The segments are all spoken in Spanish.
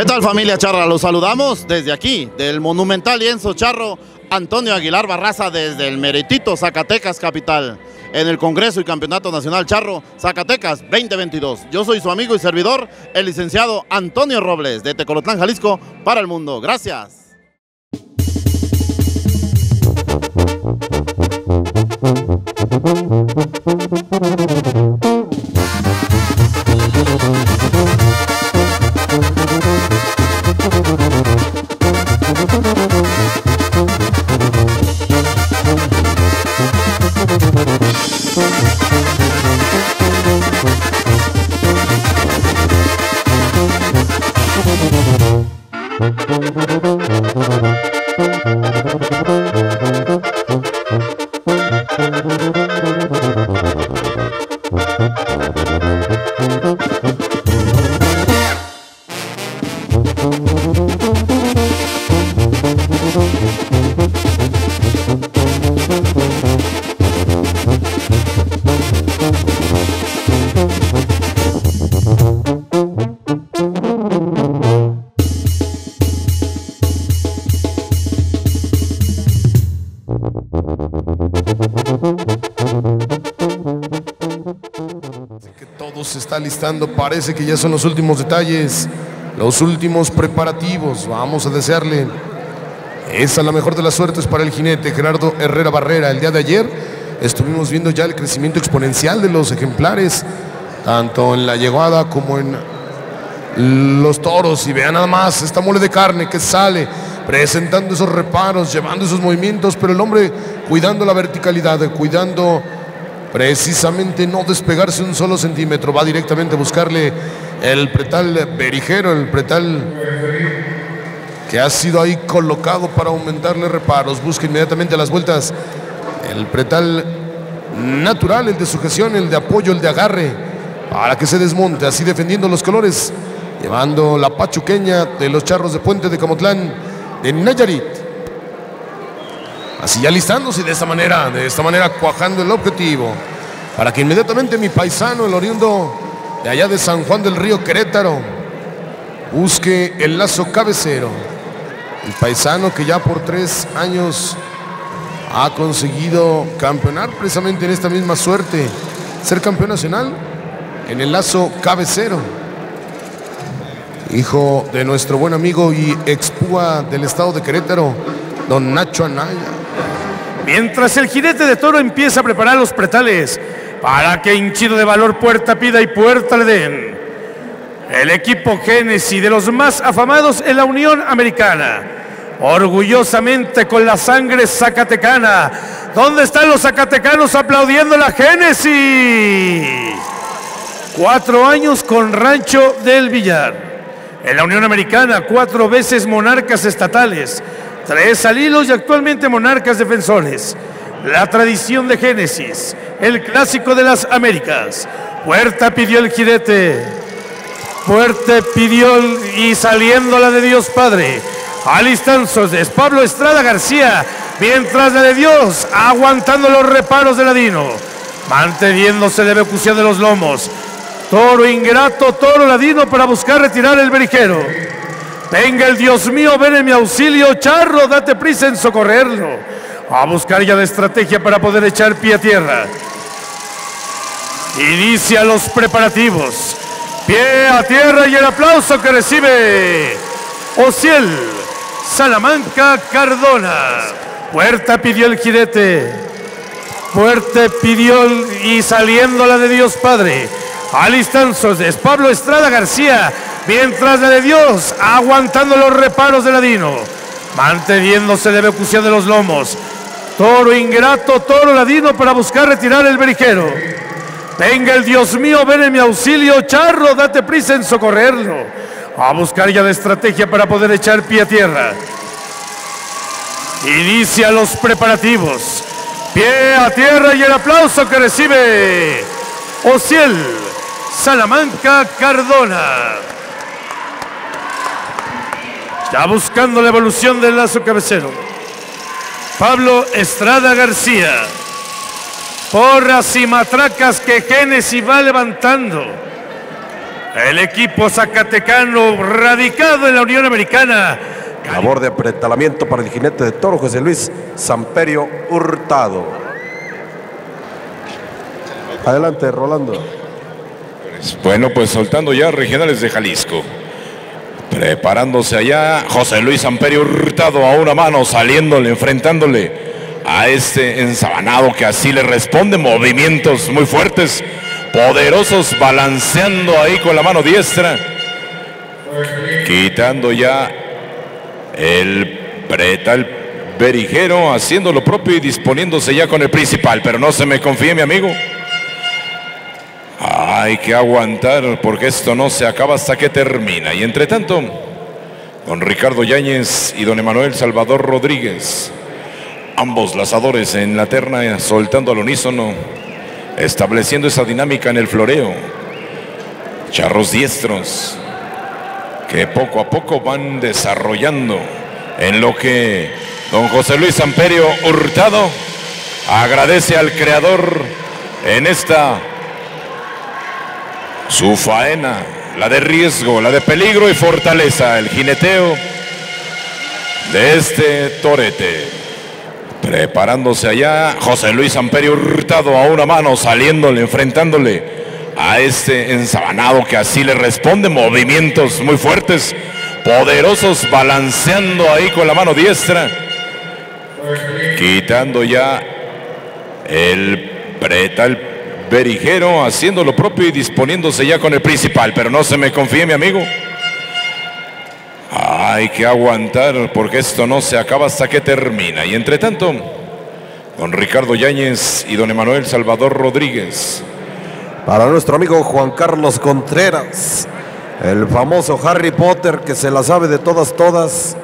¿Qué tal familia Charra? Los saludamos desde aquí, del monumental lienzo charro Antonio Aguilar Barraza desde el Meritito Zacatecas Capital, en el Congreso y Campeonato Nacional Charro Zacatecas 2022. Yo soy su amigo y servidor, el licenciado Antonio Robles de Tecolotlán, Jalisco, para el mundo. Gracias. Todo se está listando, parece que ya son los últimos detalles, los últimos preparativos. Vamos a desearle esa la mejor de las suertes para el jinete Gerardo Herrera Barrera. El día de ayer estuvimos viendo ya el crecimiento exponencial de los ejemplares, tanto en la llegada como en los toros. Y vean nada más esta mole de carne que sale presentando esos reparos, llevando esos movimientos, pero el hombre cuidando la verticalidad, cuidando precisamente no despegarse un solo centímetro, va directamente a buscarle el pretal berijero, el pretal que ha sido ahí colocado para aumentarle reparos, busca inmediatamente las vueltas el pretal natural, el de sujeción, el de apoyo, el de agarre, para que se desmonte, así defendiendo los colores, llevando la pachuqueña de los charros de Puente de Camotlán, de Nayarit. Así ya listándose de esta manera, de esta manera cuajando el objetivo, para que inmediatamente mi paisano, el oriundo de allá de San Juan del Río Querétaro, busque el lazo cabecero. El paisano que ya por tres años ha conseguido campeonar precisamente en esta misma suerte, ser campeón nacional en el lazo cabecero. Hijo de nuestro buen amigo y expúa del estado de Querétaro, don Nacho Anaya. Mientras el jinete de toro empieza a preparar los pretales para que hinchido de valor puerta pida y puerta le den. El equipo Génesis de los más afamados en la Unión Americana. Orgullosamente con la sangre zacatecana. ¿Dónde están los zacatecanos aplaudiendo la Génesis? Cuatro años con Rancho del Villar. En la Unión Americana, cuatro veces monarcas estatales, tres al hilo y actualmente monarcas defensores. La tradición de Génesis, el clásico de las Américas. Puerta pidió el jinete. Puerta pidió y saliendo la de Dios Padre. Al instante es Pablo Estrada García, mientras la de Dios aguantando los reparos de Ladino, manteniéndose de ejecución de los lomos. Toro ingrato, toro ladino para buscar retirar el berijero. Venga el Dios mío, ven en mi auxilio, charro, date prisa en socorrerlo. A buscar ya la estrategia para poder echar pie a tierra. Inicia los preparativos. Pie a tierra y el aplauso que recibe Ociel Salamanca Cardona. Puerta pidió el jinete. Puerta pidió y saliendo la de Dios Padre. Al instante es Pablo Estrada García, mientras la de Dios aguantando los reparos de Ladino, manteniéndose de ejecución de los lomos. Toro ingrato, toro ladino para buscar retirar el berijero. Venga el Dios mío, ven en mi auxilio, charro, date prisa en socorrerlo. A buscar ya la estrategia para poder echar pie a tierra. Inicia los preparativos. Pie a tierra y el aplauso que recibe Ociel Salamanca Cardona. Ya buscando la evolución del lazo cabecero. Pablo Estrada García. Porras y matracas que Génesis va levantando. El equipo zacatecano radicado en la Unión Americana. Labor de apretalamiento para el jinete de toro José Luis Samperio Hurtado. Adelante, Rolando. Bueno, pues soltando ya regionales de Jalisco. Preparándose allá, José Luis Amperio Hurtado a una mano, saliéndole, enfrentándole a este ensabanado que así le responde. Movimientos muy fuertes, poderosos, balanceando ahí con la mano diestra. Quitando ya el pretal berijero, haciendo lo propio y disponiéndose ya con el principal. Pero no se me confíe, mi amigo. Hay que aguantar porque esto no se acaba hasta que termina. Y entre tanto, don Ricardo Yáñez y don Emanuel Salvador Rodríguez, ambos lazadores en la terna soltando al unísono, estableciendo esa dinámica en el floreo. Charros diestros que poco a poco van desarrollando en lo que don José Luis Amperio Hurtado agradece al creador en esta su faena, la de riesgo, la de peligro y fortaleza, el jineteo de este torete. Preparándose allá, José Luis Amperio Hurtado a una mano, saliéndole, enfrentándole a este ensabanado que así le responde, movimientos muy fuertes, poderosos, balanceando ahí con la mano diestra, quitando ya el pretal Berijero haciendo lo propio y disponiéndose ya con el principal, pero no se me confíe mi amigo. Hay que aguantar porque esto no se acaba hasta que termina. Y entre tanto, don Ricardo Yáñez y don Emanuel Salvador Rodríguez. Para nuestro amigo Juan Carlos Contreras, el famoso Harry Potter que se la sabe de todas, todas.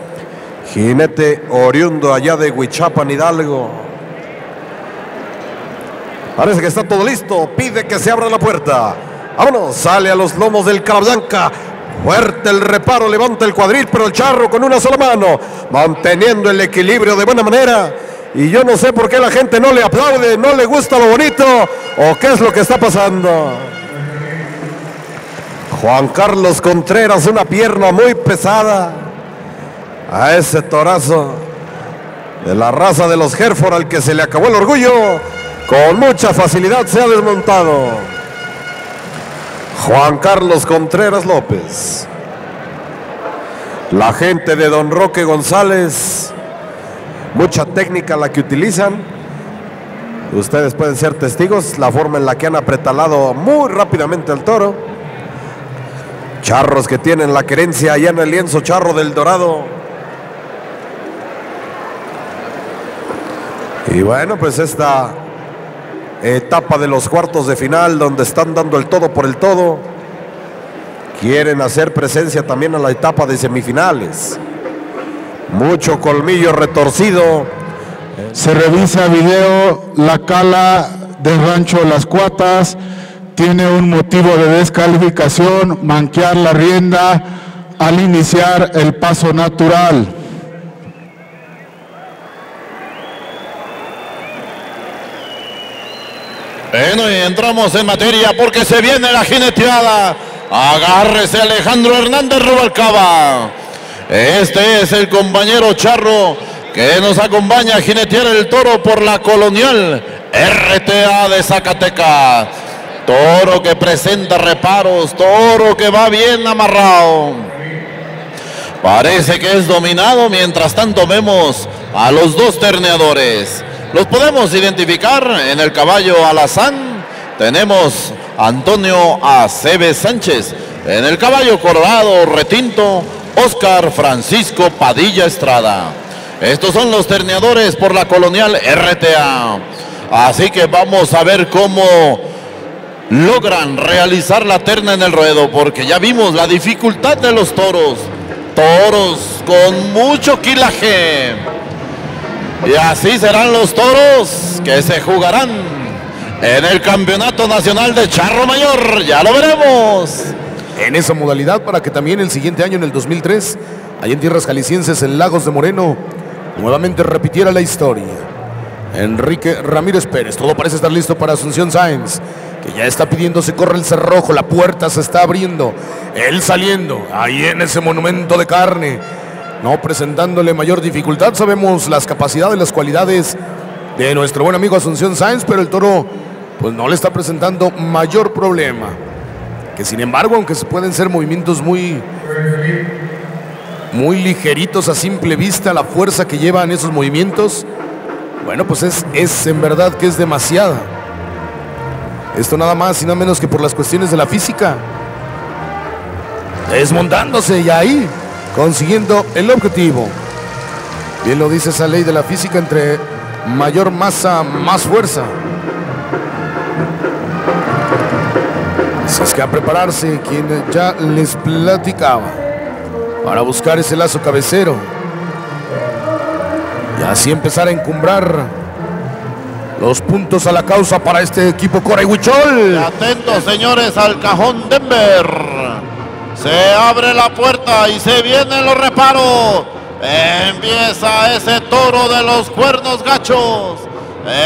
Jinete oriundo allá de Huichapan, Hidalgo. Parece que está todo listo. Pide que se abra la puerta. Vámonos, sale a los lomos del Calablanca. Fuerte el reparo, levanta el cuadril, pero el charro con una sola mano, manteniendo el equilibrio de buena manera. Y yo no sé por qué la gente no le aplaude, no le gusta lo bonito, o qué es lo que está pasando. Juan Carlos Contreras, una pierna muy pesada a ese torazo de la raza de los Herford al que se le acabó el orgullo. Con mucha facilidad se ha desmontado. Juan Carlos Contreras López. La gente de Don Roque González. Mucha técnica la que utilizan. Ustedes pueden ser testigos la forma en la que han apretalado muy rápidamente al toro. Charros que tienen la querencia allá en el lienzo charro del Dorado. Y bueno, pues esta etapa de los cuartos de final donde están dando el todo por el todo. Quieren hacer presencia también a la etapa de semifinales. Mucho colmillo retorcido. Se revisa video, la cala del rancho Las Cuatas tiene un motivo de descalificación, manquear la rienda al iniciar el paso natural. Bueno, y entramos en materia porque se viene la jineteada. Agárrese Alejandro Hernández Rubalcaba. Este es el compañero Charro que nos acompaña a jinetear el toro por la colonial RTA de Zacatecas. Toro que presenta reparos, toro que va bien amarrado. Parece que es dominado, mientras tanto vemos a los dos terneadores. Los podemos identificar en el caballo alazán. Tenemos Antonio Aceves Sánchez. En el caballo colorado retinto, Oscar Francisco Padilla Estrada. Estos son los terneadores por la colonial RTA. Así que vamos a ver cómo logran realizar la terna en el ruedo, porque ya vimos la dificultad de los toros. Toros con mucho quilaje. Y así serán los toros que se jugarán en el Campeonato Nacional de Charro Mayor. Ya lo veremos. En esa modalidad para que también el siguiente año, en el 2003, allá en tierras jaliscienses, en Lagos de Moreno, nuevamente repitiera la historia. Enrique Ramírez Pérez, todo parece estar listo para Asunción Sáenz, que ya está pidiendo se corre el cerrojo, la puerta se está abriendo, él saliendo, ahí en ese monumento de carne, no presentándole mayor dificultad, sabemos las capacidades, las cualidades de nuestro buen amigo Asunción Sáenz, pero el toro pues no le está presentando mayor problema. Que sin embargo, aunque se pueden ser movimientos muy muy ligeritos a simple vista, la fuerza que llevan esos movimientos, bueno, pues es, es en verdad que es demasiada. Esto nada más y nada menos que por las cuestiones de la física. Desmontándose y ahí consiguiendo el objetivo. Bien lo dice esa ley de la física entre mayor masa, más fuerza. Así es que a prepararse, quien ya les platicaba, para buscar ese lazo cabecero. Y así empezar a encumbrar los puntos a la causa para este equipo Cora y Huichol. Atentos, señores, al cajón Denver. Se abre la puerta y se vienen los reparos. Empieza ese toro de los cuernos gachos.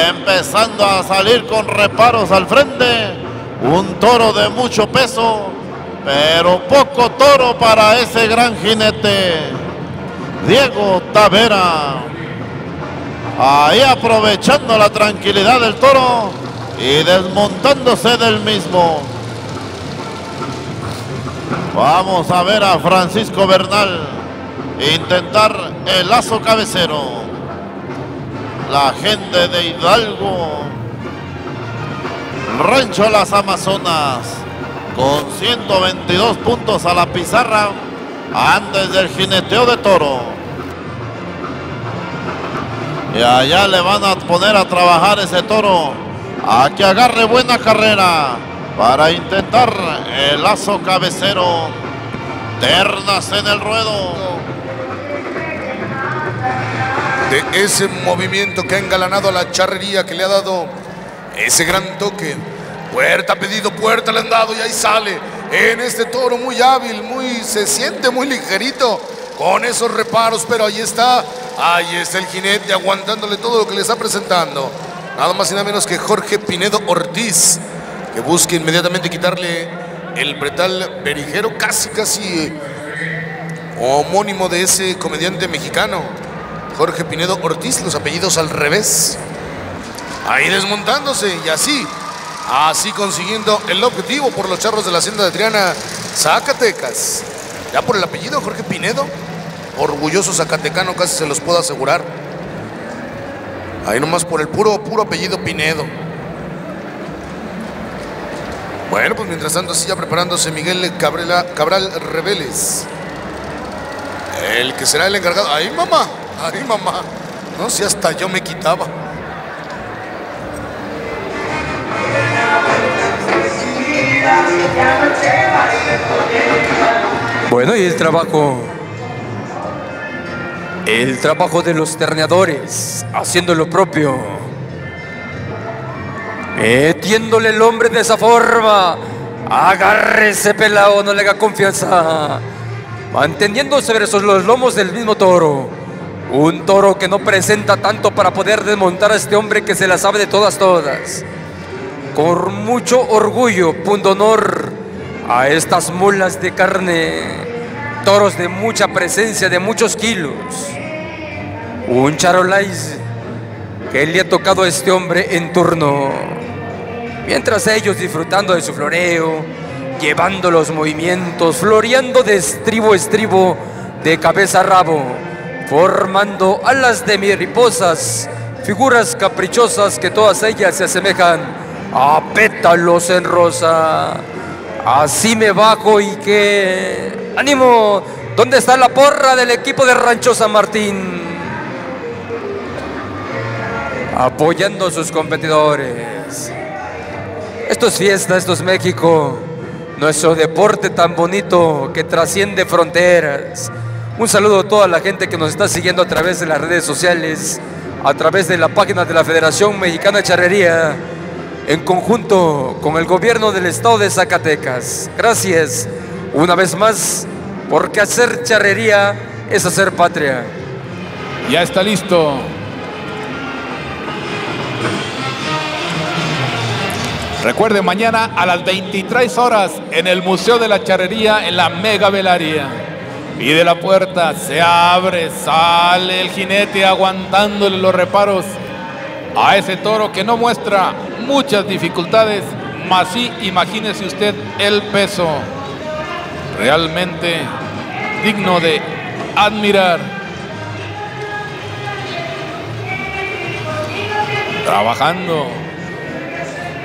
Empezando a salir con reparos al frente. Un toro de mucho peso, pero poco toro para ese gran jinete. Diego Tavera. Ahí aprovechando la tranquilidad del toro y desmontándose del mismo. Vamos a ver a Francisco Bernal intentar el lazo cabecero. La gente de Hidalgo, Rancho Las Amazonas, con 122 puntos a la pizarra antes del jineteo de toro. Y allá le van a poner a trabajar ese toro a que agarre buena carrera para intentar el lazo cabecero. Ternas en el ruedo. de ese movimiento que ha engalanado a la charrería, que le ha dado ese gran toque. Puerta pedido, puerta le han dado y ahí sale en este toro muy hábil, muy se siente muy ligerito con esos reparos, pero ahí está, ahí está el jinete aguantándole todo lo que le está presentando. Nada más y nada menos que Jorge Pinedo Ortiz, que busca inmediatamente quitarle el pretal berijero, casi, casi homónimo de ese comediante mexicano. Jorge Pinedo Ortiz, los apellidos al revés. Ahí desmontándose y así, así consiguiendo el objetivo por los charros de la hacienda de Triana, Zacatecas. Ya por el apellido Jorge Pinedo, orgulloso zacatecano, casi se los puedo asegurar. Ahí nomás por el puro, puro apellido Pinedo. Bueno, pues mientras tanto ya preparándose Miguel Cabral Reveles. El que será el encargado. ¡Ay, mamá! ¡Ay, mamá! No, si hasta yo me quitaba. Bueno, y el trabajo. El trabajo de los terneadores, haciendo lo propio. Metiéndole el hombre de esa forma. Agarre ese pelado, no le haga confianza. Manteniendo sobre los lomos del mismo toro. Un toro que no presenta tanto para poder desmontar a este hombre que se la sabe de todas, todas. Con mucho orgullo, punto honor a estas mulas de carne. Toros de mucha presencia, de muchos kilos. Un charolais que le ha tocado a este hombre en turno. Mientras ellos disfrutando de su floreo, llevando los movimientos, floreando de estribo a estribo, de cabeza a rabo, formando alas de mariposas, figuras caprichosas que todas ellas se asemejan a pétalos en rosa. Así me bajo y que... ¡Ánimo! ¿Dónde está la porra del equipo de Rancho San Martín? Apoyando a sus competidores. Esto es fiesta, esto es México. Nuestro deporte tan bonito que trasciende fronteras. Un saludo a toda la gente que nos está siguiendo a través de las redes sociales, a través de la página de la Federación Mexicana de Charrería, en conjunto con el gobierno del estado de Zacatecas. Gracias una vez más, porque hacer charrería es hacer patria. Ya está listo. Recuerde, mañana a las 23 horas en el Museo de la Charrería en la Mega Velaria. Y de la puerta se abre, sale el jinete aguantándole los reparos a ese toro que no muestra muchas dificultades, mas sí imagínese usted el peso realmente digno de admirar. Trabajando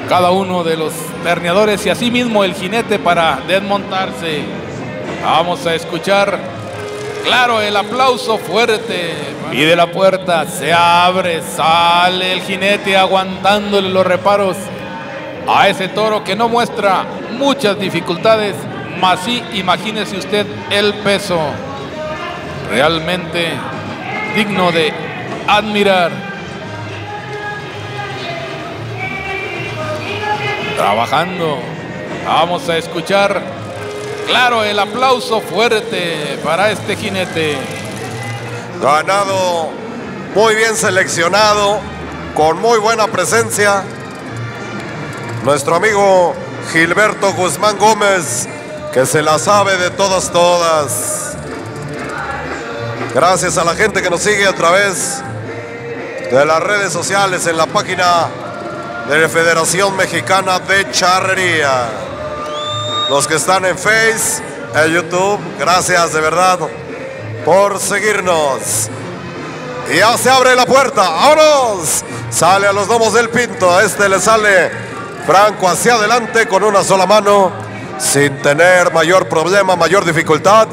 cada uno de los terneadores y asimismo el jinete para desmontarse. Vamos a escuchar, claro, el aplauso fuerte. Y de la puerta se abre, sale el jinete aguantándole los reparos a ese toro que no muestra muchas dificultades, mas sí imagínese usted el peso realmente digno de admirar. Trabajando. Vamos a escuchar, claro, el aplauso fuerte para este jinete. Ganado, muy bien seleccionado, con muy buena presencia. Nuestro amigo Gilberto Guzmán Gómez, que se la sabe de todas, todas. Gracias a la gente que nos sigue a través de las redes sociales en la página de la Federación Mexicana de Charrería. Los que están en Face, en YouTube, gracias de verdad por seguirnos. Y ya se abre la puerta, ¡vámonos! Sale a los domos del Pinto, este le sale Franco hacia adelante con una sola mano, sin tener mayor problema, mayor dificultad,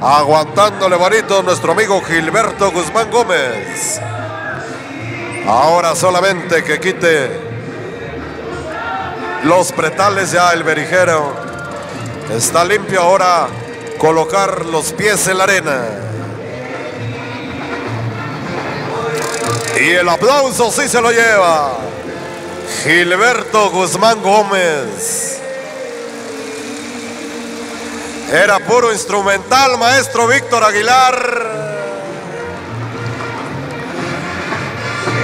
aguantándole bonito nuestro amigo Gilberto Guzmán Gómez. Ahora solamente que quite los pretales ya el berijero. Está limpio ahora colocar los pies en la arena. Y el aplauso sí se lo lleva. Gilberto Guzmán Gómez. Era puro instrumental, maestro Víctor Aguilar.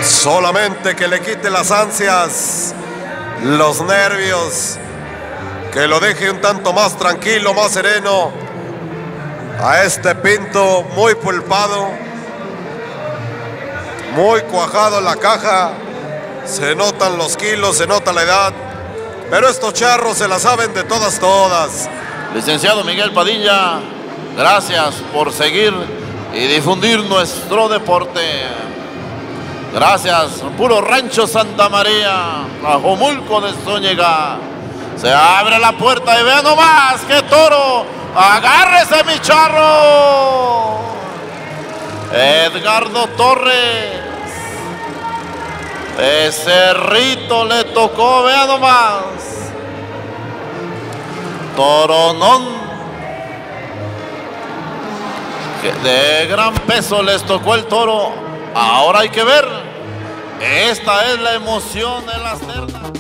Solamente que le quite las ansias, los nervios, que lo deje un tanto más tranquilo, más sereno a este pinto muy pulpado, muy cuajado en la caja. Se notan los kilos, se nota la edad, pero estos charros se la saben de todas, todas. Licenciado Miguel Padilla, gracias por seguir y difundir nuestro deporte. Gracias, puro rancho Santa María, Ajomulco de Zúñiga. Se abre la puerta y vea nomás que toro. Agárrese mi charro. Edgardo Torres. Ese rito le tocó, vea nomás. Toronón. De gran peso les tocó el toro. Ahora hay que ver. Esta es la emoción de las ternas.